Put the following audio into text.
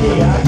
Yeah.